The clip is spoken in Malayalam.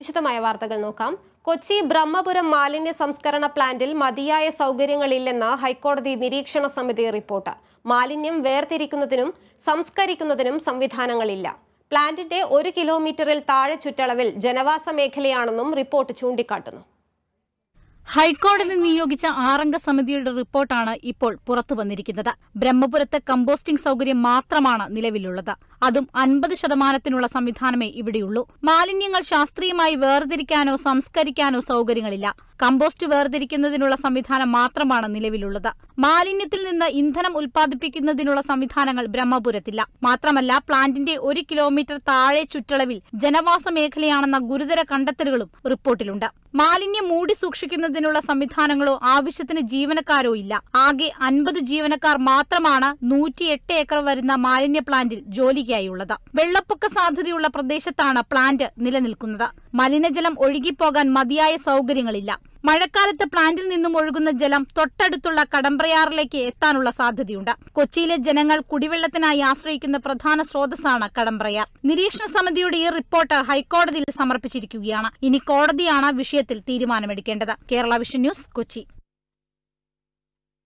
വിശദമായ വാർത്തകൾ നോക്കാം. കൊച്ചി ബ്രഹ്മപുരം മാലിന്യ സംസ്കരണ പ്ലാന്റിൽ മതിയായ സൗകര്യങ്ങളില്ലെന്ന് ഹൈക്കോടതി നിരീക്ഷണ സമിതി റിപ്പോർട്ട്. മാലിന്യം വേർതിരിക്കുന്നതിനും സംസ്കരിക്കുന്നതിനും സംവിധാനങ്ങളില്ല. പ്ലാന്റിന്റെ ഒരു കിലോമീറ്ററിൽ താഴെ ചുറ്റളവിൽ ജനവാസ മേഖലയാണെന്നും റിപ്പോർട്ട് ചൂണ്ടിക്കാട്ടുന്നു. ഹൈക്കോടതി നിയോഗിച്ച ആറംഗ സമിതിയുടെ റിപ്പോർട്ടാണ് ഇപ്പോൾ പുറത്തു വന്നിരിക്കുന്നത്. ബ്രഹ്മപുരത്ത് കമ്പോസ്റ്റിംഗ് സൗകര്യം മാത്രമാണ് നിലവിലുള്ളത്. അതും അൻപത് ശതമാനത്തിനുള്ള സംവിധാനമേ ഇവിടെയുള്ളൂ. മാലിന്യങ്ങൾ ശാസ്ത്രീയമായി വേർതിരിക്കാനോ സംസ്കരിക്കാനോ സൗകര്യങ്ങളില്ല. കമ്പോസ്റ്റ് വേർതിരിക്കുന്നതിനുള്ള സംവിധാനം മാത്രമാണ് നിലവിലുള്ളത്. മാലിന്യത്തിൽ നിന്ന് ഇന്ധനം ഉൽപ്പാദിപ്പിക്കുന്നതിനുള്ള സംവിധാനങ്ങൾ ബ്രഹ്മപുരത്തില്ല. മാത്രമല്ല പ്ലാന്റിന്റെ ഒരു കിലോമീറ്റർ താഴെ ചുറ്റളവിൽ ജനവാസ മേഖലയാണെന്ന ഗുരുതര കണ്ടെത്തലുകളും റിപ്പോർട്ടിലുണ്ട്. മാലിന്യം മൂടി സൂക്ഷിക്കുന്നതിനുള്ള സംവിധാനങ്ങളോ ആവശ്യത്തിന് ജീവനക്കാരോ ഇല്ല. ആകെ അൻപത് ജീവനക്കാർ മാത്രമാണ് നൂറ്റിയെട്ട് ഏക്കർ വരുന്ന മാലിന്യ പ്ലാന്റിൽ ജോലിക്കായുള്ളത്. വെള്ളപ്പൊക്ക സാധ്യതയുള്ള പ്രദേശത്താണ് പ്ലാന്റ് നിലനിൽക്കുന്നത്. മലിനജലം ഒഴുകിപ്പോകാൻ മതിയായ സൗകര്യങ്ങളില്ല. മഴക്കാലത്ത് പ്ലാന്റിൽ നിന്നും ഒഴുകുന്ന ജലം തൊട്ടടുത്തുള്ള കടമ്പ്രയാറിലേക്ക് എത്താനുള്ള സാധ്യതയുണ്ട്. കൊച്ചിയിലെ ജനങ്ങൾ കുടിവെള്ളത്തിനായി ആശ്രയിക്കുന്ന പ്രധാന സ്രോതസ്സാണ് കടമ്പ്രയാർ. നിരീക്ഷണ സമിതിയുടെ ഈ റിപ്പോർട്ട് ഹൈക്കോടതിയിൽ സമർപ്പിച്ചിരിക്കുകയാണ്. ഇനി കോടതിയാണ് വിഷയത്തിൽ തീരുമാനമെടുക്കേണ്ടത്. Kerala vision news Kochi.